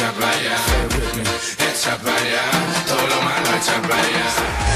Chapa. Echa para allá, todo lo malo echa para.